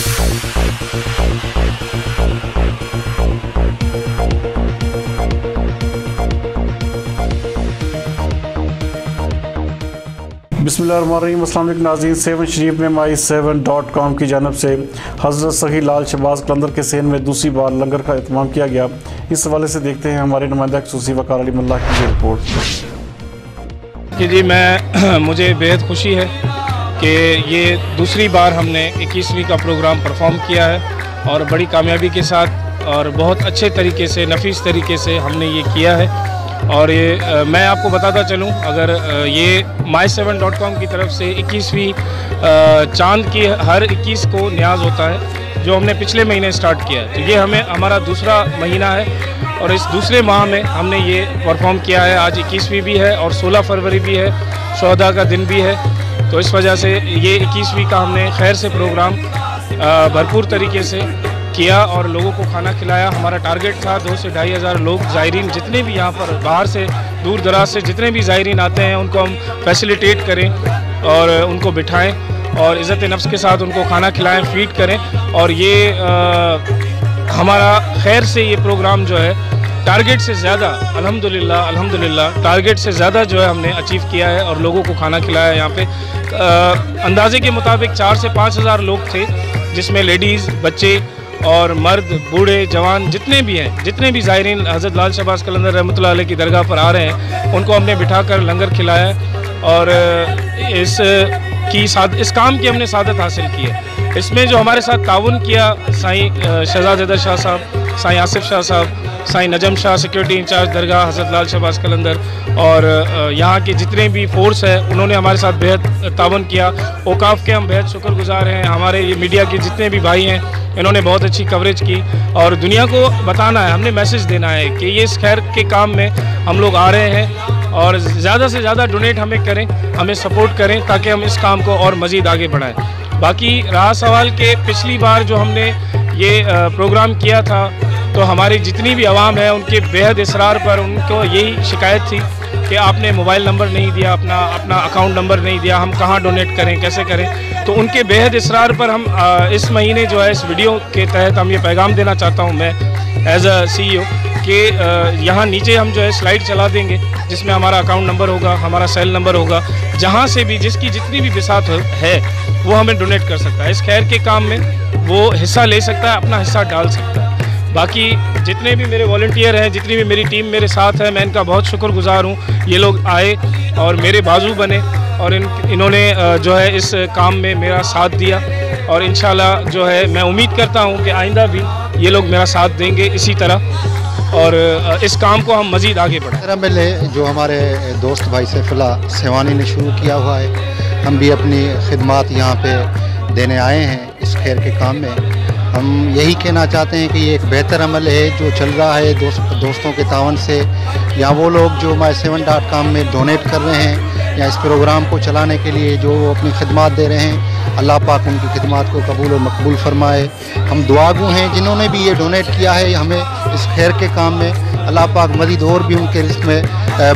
بسم اللہ الرحمن الرحیم۔ السلام علیکم ناظرین۔ سیون شریف میں مائی سیون ڈاٹ کام کی جانب سے حضرت صحیح لال شہباز کلندر کے سین میں دوسری بار لنگر کا اہتمام کیا گیا۔ اس حوالے سے دیکھتے ہیں ہمارے نمائندہ خصوصی وقار علی ملا کی رپورٹ۔ جی میں مجھے بہت خوشی ہے کہ یہ دوسری بار ہم نے اکیسویں کا پروگرام پرفارم کیا ہے اور بڑی کامیابی کے ساتھ اور بہت اچھے طریقے سے، نفیس طریقے سے ہم نے یہ کیا ہے۔ اور یہ میں آپ کو بتاتا چلوں، اگر یہ مائی سیون ڈاٹ کام کی طرف سے اکیسویں چاند کی ہر اکیس کو نیاز ہوتا ہے، جو ہم نے پچھلے مہینے سٹارٹ کیا ہے۔ تو یہ ہمیں، ہمارا دوسرا مہینہ ہے اور اس دوسرے ماہ میں ہم نے یہ پرفارم کیا ہے۔ آج اکیسویں بھی ہے اور سولہ فروری بھی ہے شہدا کا دن بھی ہے۔ تو اس وجہ سے یہ اکیسویں کا ہم نے خیر سے پروگرام بھرپور طریقے سے کیا اور لوگوں کو کھانا کھلایا۔ ہمارا ٹارگٹ تھا دو سے ڈھائی ہزار لوگ زائرین جتنے بھی یہاں پر باہر سے، دور دراز سے جتنے بھی زائرین آتے ہیں، ان کو ہم فیسیلیٹیٹ کریں اور ان کو بٹھائیں اور عزت نفس کے ساتھ ان کو کھانا کھلائیں فیڈ کریں اور یہ ہمارا خیر سے یہ پروگرام جو ہے ٹارگٹ سے زیادہ، الحمدللہ الحمدللہ ٹارگٹ سے زیادہ جو ہے ہم نے اچیو کیا ہے اور لوگوں کو کھانا کھلایا ہے یہاں پہ۔ اندازے کے مطابق چار سے پانچ ہزار لوگ تھے، جس میں لیڈیز بچے اور مرد، بوڑھے، جوان، جتنے بھی ہیں، جتنے بھی زائرین حضرت لال شہباز کلندر رحمۃ اللہ علیہ کی درگاہ پر آ رہے ہیں، ان کو ہم نے بٹھا کر لنگر کھلایا ہے اور اس کی اس کام کی ہم نے سعادت حاصل کی ہے۔ اس میں جو ہمارے ساتھ تعاون کیا، سائیں شہزاد حیدر شاہ صاحب سائیں آصف شاہ صاحب سائیں نجم شاہ سیکیورٹی انچارج درگاہ حضرت لال شہباز کلندر اور یہاں کے جتنے بھی فورس ہے انہوں نے ہمارے ساتھ بہت تعاون کیا۔ اوقاف کے ہم بہت شکر گزار ہیں۔ ہمارے یہ میڈیا کے جتنے بھی بھائی ہیں، انہوں نے بہت اچھی کوریج کی۔ اور دنیا کو بتانا ہے، ہم نے میسج دینا ہے کہ یہ اس خیر کے کام میں ہم لوگ آ رہے ہیں اور زیادہ سے زیادہ ڈونیٹ ہمیں کریں، ہمیں سپورٹ کریں تاکہ ہم اس کام کو اور مزید آگے بڑھائیں۔ باقی رہا سوال کہ پچھلی بار جو ہم نے یہ پروگرام کیا تھا، تو ہماری جتنی بھی عوام ہے ان کے بےحد اصرار پر ان کو یہی شکایت تھی کہ آپ نے موبائل نمبر نہیں دیا، اپنا اپنا اکاؤنٹ نمبر نہیں دیا، ہم کہاں ڈونیٹ کریں، کیسے کریں؟ تو ان کے بےحد اصرار پر ہم اس مہینے جو ہے، اس ویڈیو کے تحت ہم یہ پیغام دینا چاہتا ہوں میں۔ ایز اے سی ای او کہ یہاں نیچے ہم جو ہے سلائڈ چلا دیں گے، جس میں ہمارا اکاؤنٹ نمبر ہوگا، ہمارا سیل نمبر ہوگا، جہاں سے بھی جس کی جتنی بھی بسات ہے، وہ ہمیں ڈونیٹ کر سکتا ہے۔ اس خیر کے کام میں وہ حصہ لے سکتا ہے، اپنا حصہ ڈال سکتا ہے۔ باقی جتنے بھی میرے والنٹیئر ہیں، جتنی بھی میری ٹیم میرے ساتھ ہے میں ان کا بہت شکر گزار ہوں۔ یہ لوگ آئے اور میرے بازو بنے اور ان انہوں نے جو ہے اس کام میں میرا ساتھ دیا۔ اور انشاءاللہ جو ہے، میں امید کرتا ہوں کہ آئندہ بھی یہ لوگ میرا ساتھ دیں گے اسی طرح۔ اور اس کام کو ہم مزید آگے بڑھائیں۔ میرا جو ہمارے دوست بھائی سیف اللہ سیوانی نے شروع کیا ہوا ہے، ہم بھی اپنی خدمات یہاں پہ دینے آئے ہیں اس خیر کے کام میں۔ ہم یہی کہنا چاہتے ہیں کہ یہ ایک بہتر عمل ہے جو چل رہا ہے دوستوں کے تعاون سے۔ یا وہ لوگ جو مائی سیون ڈاٹ کام میں ڈونیٹ کر رہے ہیں یا اس پروگرام کو چلانے کے لیے جو اپنی خدمات دے رہے ہیں اللہ پاک ان کی خدمات کو قبول و مقبول فرمائے۔ ہم دعا گو ہیں جنہوں نے بھی یہ ڈونیٹ کیا ہے ہمیں اس خیر کے کام میں اللہ پاک مزید اور بھی ان کے رزق میں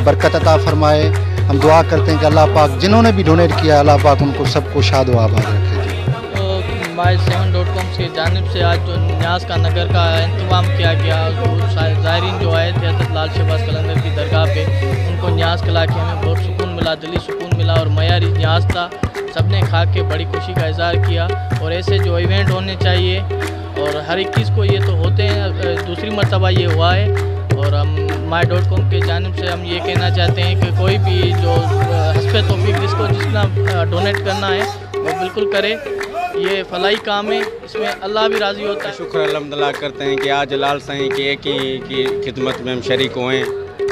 برکت عطا فرمائے۔ ہم دعا کرتے ہیں کہ اللہ پاک جنہوں نے بھی ڈونیٹ کیا اللہ پاک ان کو سب کو شاد و آباد رکھے۔ مائی سیون ڈاٹ کام کی جانب سے آج جو نیاز کا نگر کا انتظام کیا گیا زائرین جو آئے تھے، حضرت لال شہباز کلندر کی درگاہ پہ، ان کو نیاز کھلا کے ہمیں بہت سکون ملا، دلی سکون ملا اور معیاری نیاز تھا۔ سب نے کھا کے بڑی خوشی کا اظہار کیا اور ایسے جو ایونٹ ہونے چاہیے اور ہر اکیس کو یہ تو ہوتے ہیں دوسری مرتبہ یہ ہوا ہے اور ہم مائی ڈاٹ کام کی جانب سے ہم یہ کہنا چاہتے ہیں کہ کوئی بھی جو حسب توفیق جس کو جتنا ڈونیٹ کرنا ہے، وہ بالکل کرے۔ یہ فلاحی کام ہے، اس میں اللہ بھی راضی ہوتا ہے۔ شکر، الحمدللہ کرتے ہیں کہ آج لال سائیں کی ایک ہی، کی خدمت میں ہم شریک ہوئے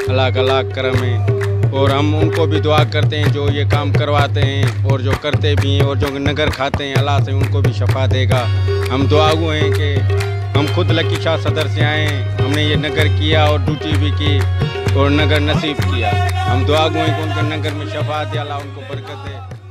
اللہ کا لاکھ کرم ہے۔ اور ہم ان کو بھی دعا کرتے ہیں جو یہ کام کرواتے ہیں اور جو کرتے بھی ہیں اور جو نگر کھاتے ہیں، اللہ سے ان کو بھی شفا دے گا۔ ہم دعا ہوئے ہیں کہ ہم خود لکی شاہ صدر سے آئے ہیں۔ ہم نے یہ نگر کیا اور ڈیوٹی بھی کی اور نگر نصیب کیا۔ ہم دعا گوئیں کہ ان کے نگر میں شفا دے، اللہ ان کو برکت دے۔